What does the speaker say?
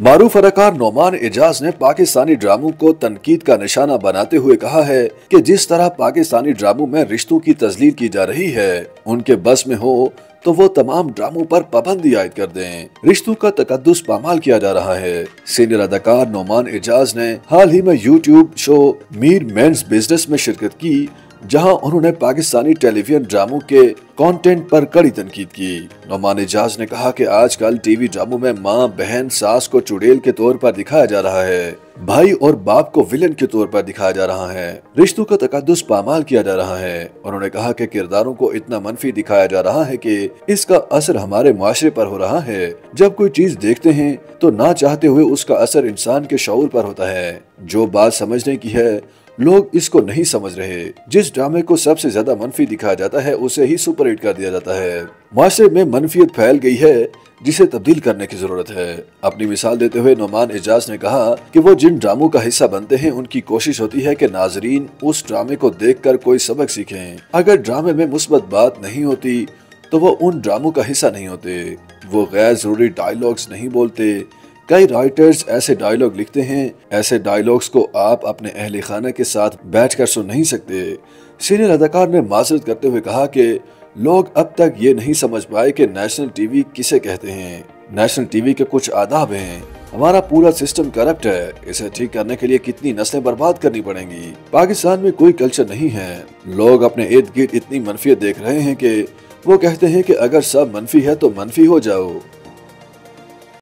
मारूफ अदाकार नोमान एजाज ने पाकिस्तानी ड्रामों को तनकीद का निशाना बनाते हुए कहा है कि जिस तरह पाकिस्तानी ड्रामों में रिश्तों की तजलील की जा रही है, उनके बस में हो तो वो तमाम ड्रामों पर पाबंदी आयद कर दें। रिश्तों का तकदस पामाल किया जा रहा है। सीनियर अदाकार नोमान एजाज ने हाल ही में यूट्यूब शो मीर मेंस बिज़नेस में शिरकत की जहाँ उन्होंने पाकिस्तानी टेलीविज़न ड्रामों के कंटेंट पर कड़ी तनकीद की। नोमान एजाज ने कहा कि आजकल टीवी ड्रामों में माँ, बहन, सास को चुड़ैल के तौर पर दिखाया जा रहा है। भाई और बाप को विलन के तौर पर दिखाया जा रहा है। रिश्तों का तकदस पामाल किया जा रहा है। उन्होंने कहा कि किरदारों को इतना मनफी दिखाया जा रहा है कि इसका असर हमारे माशरे पर हो रहा है। जब कोई चीज़ देखते हैं तो ना चाहते हुए उसका असर इंसान के शौर पर होता है। जो बात समझने की है लोग इसको नहीं समझ रहे। जिस ड्रामे को सबसे ज़्यादा मनफी दिखाया जाता है, उसे ही सुपर हिट कर दिया जाता है। माशरे में मनफियत फैल गई है, जिसे तब्दील करने की ज़रूरत है। अपनी मिसाल देते हुए नोमान एजाज ने कहा कि वो जिन ड्रामों का हिस्सा बनते हैं, उनकी कोशिश होती है कि नाजरीन उस ड्रामे को देखकर कोई सबक सीखें। अगर ड्रामे में मुस्बत बात नहीं होती तो वो उन ड्रामों का हिस्सा नहीं होते। वो गैर ज़रूरी डायलॉग्स नहीं बोलते। कई राइटर्स ऐसे डायलॉग लिखते हैं, ऐसे डायलॉग्स को आप अपने अहल खाना के साथ बैठ कर सुन नहीं सकते। सीनियर अदाकार ने माजरत करते हुए कहा कि लोग अब तक ये नहीं समझ पाए कि नेशनल टीवी किसे कहते हैं। नेशनल टीवी के कुछ आदाब हैं। हमारा पूरा सिस्टम करप्ट है। इसे ठीक करने के लिए कितनी नस्लें बर्बाद करनी पड़ेंगी। पाकिस्तान में कोई कल्चर नहीं है। लोग अपने इर्द गिर्द इतनी मनफियत देख रहे हैं कि वो कहते हैं कि अगर सब मनफी है तो मनफी हो जाओ।